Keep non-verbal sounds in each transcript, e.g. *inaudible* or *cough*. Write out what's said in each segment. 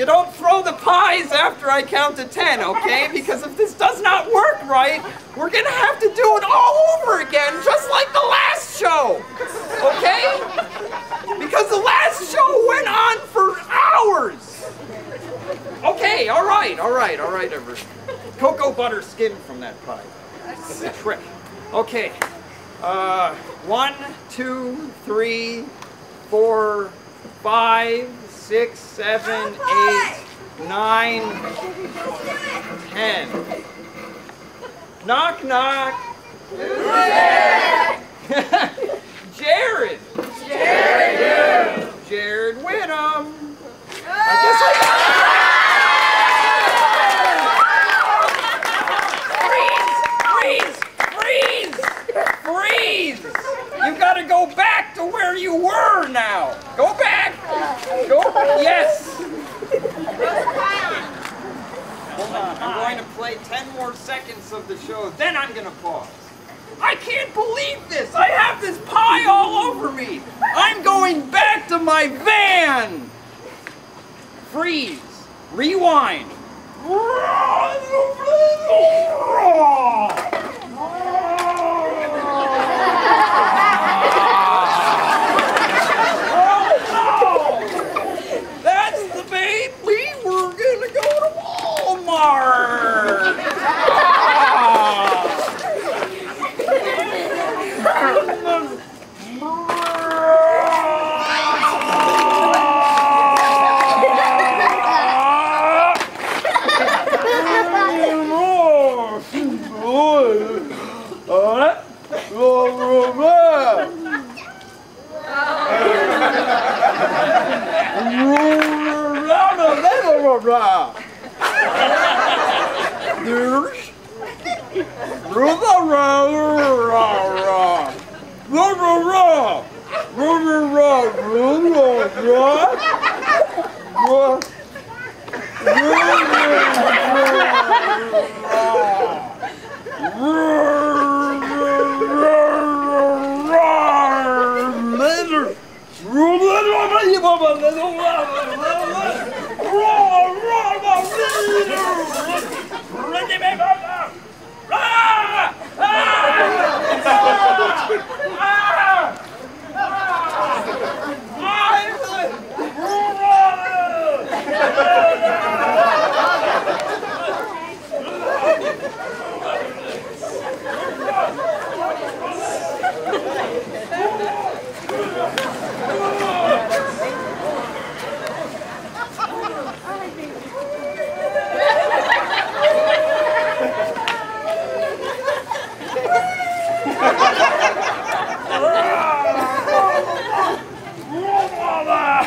You don't throw the pies after I count to 10, okay? Because if this does not work right, we're gonna have to do it all over again, just like the last show, okay? Because the last show went on for hours. Okay, all right, all right, all right, everyone. Cocoa butter skin from that pie. That's a trick. Okay. Uh, one, two, three, four, five, six, seven, eight, nine, ten. Knock, knock. *laughs* Jared. Jared. Jared Whitham. I guess I Freeze! Freeze! Freeze! You gotta go back to where you were now. Go back. Go. Yes. Hold on. I'm going to play 10 more seconds of the show. Then I'm gonna pause. I can't believe this. I have this pie all over me. I'm going back to my van. Freeze. Rewind. blah. There's. 我们一帮帮的都忘了我们忘了忘了我们的队伍我们这边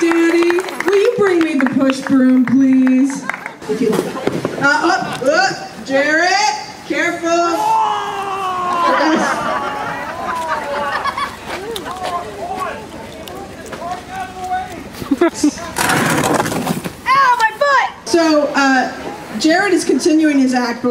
Daddy, will you bring me the push broom, please? Uh, up, up, Jared, Ow, my foot! So, uh, Jared is continuing his act,